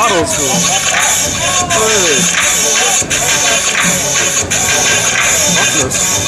Hard, hard old school. Hey. Marvelous.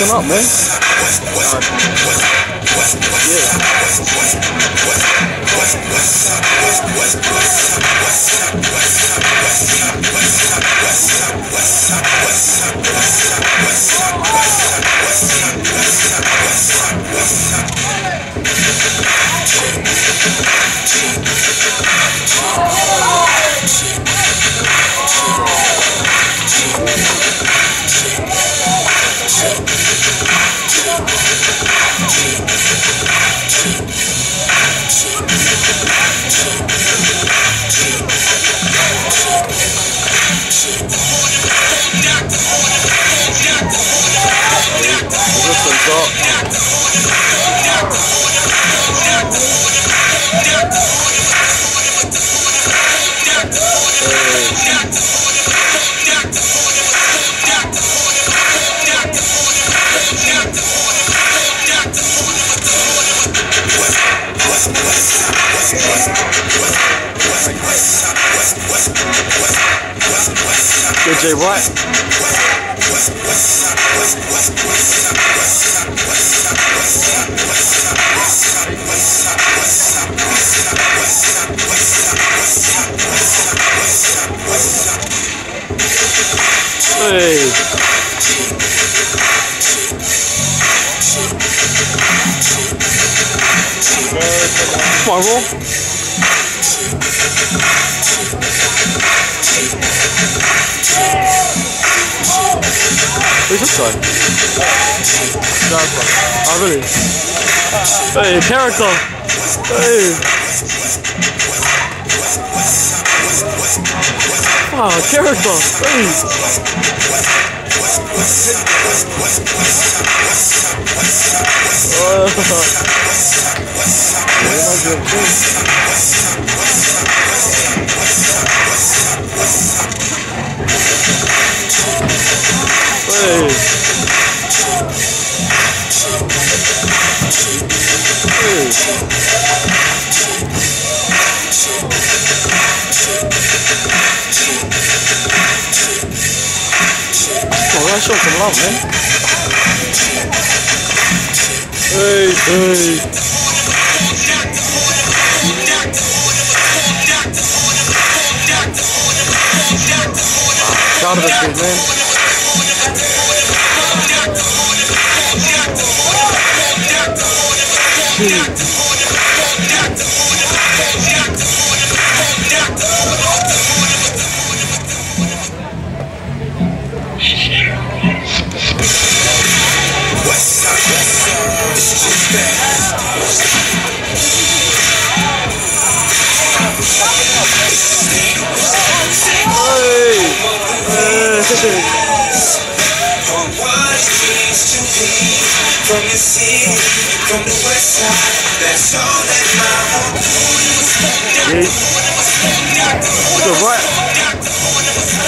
Listen up, man. Yeah. DJ. Hey. Come on, roll. Who's this guy? One. Oh, really? Hey, character! Hey! Wow, character! Hey! Hey! Hey! Show some. Hey, hey. Out to this kid, man. Hey! From the city, from the west side. That's all that I want. Yeah. The right.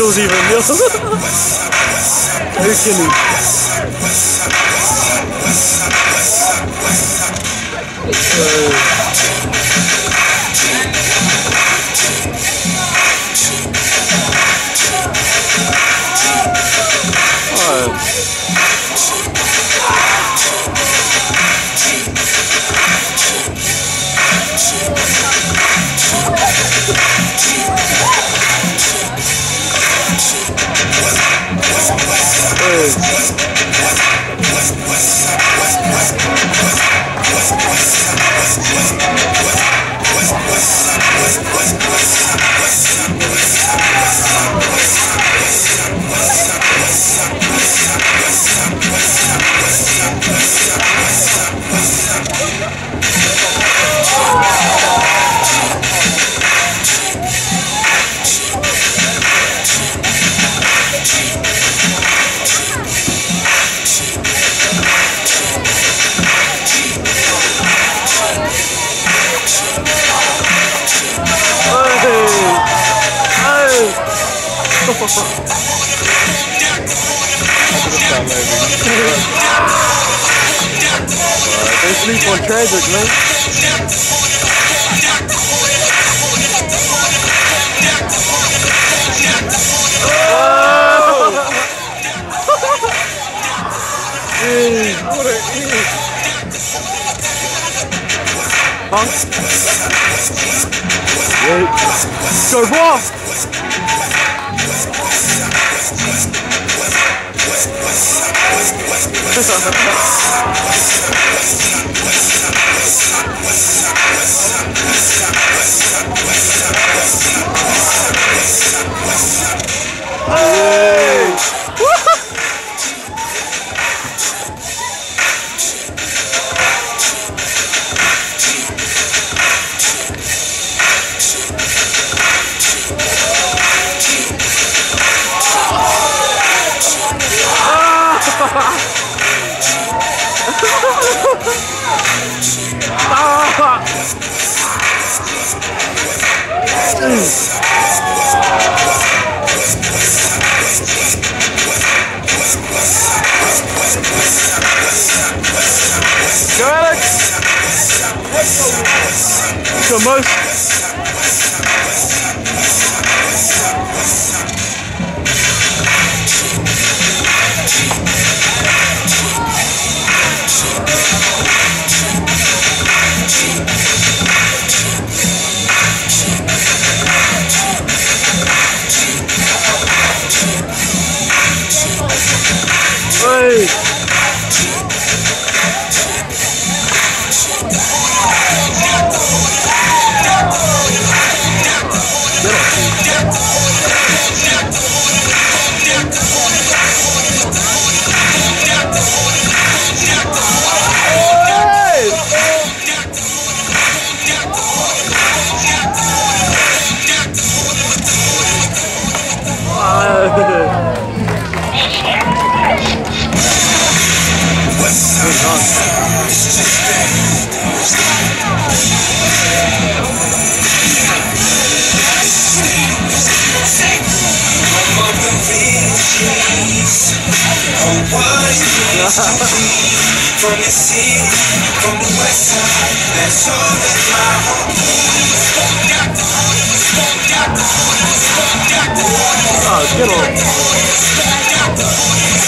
Jandal's even real. Are kidding? Hey. They sleep on Trajikk, man. Idiot. Huh? Wait. Go ball! Hey! Go Alex! Come on. Hey! From the sea, from the west side, that's all that my heart needs. Got the got the got the got the got the.